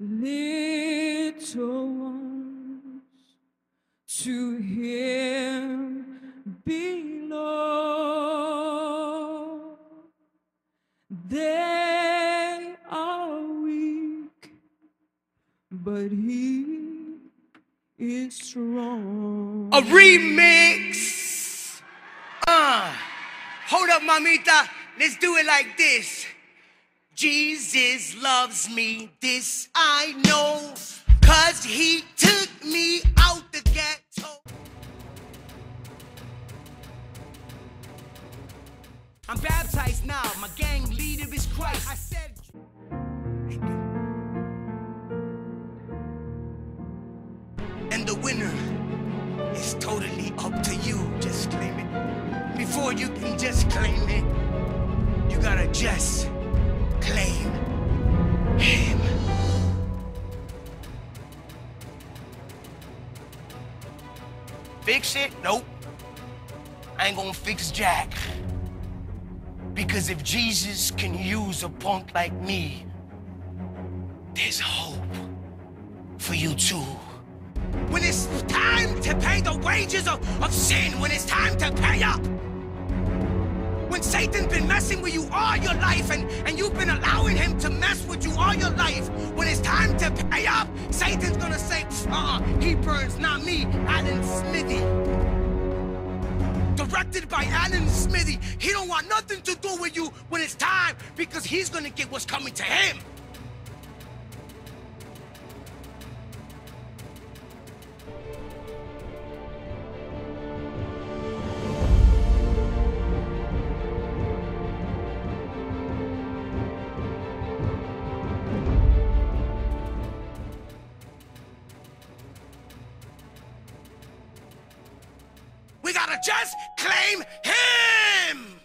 little ones to him belong. They are weak, but he is strong. A remix. Uh, hold up, mamita. Let's do it like this. Jesus loves me, this I know, cause he took me out the ghetto. I'm baptized now, my gang leader is Christ. I said, And the winner is totally up to you. Just claim it. Before you can just claim it, you gotta just Fix it? Nope. I ain't gonna fix Jack. Because if Jesus can use a punk like me, there's hope for you too. When it's time to pay the wages of, of sin, when it's time to pay up. When Satan's been messing with you all your life and, and you've been allowing him to mess with you all your life, when it's time to pay up, Satan's gonna say, uh, he burns, not me, Alan Smithee. Directed by Alan Smithee. He don't want nothing to do with you when it's time because he's gonna get what's coming to him. Just claim him!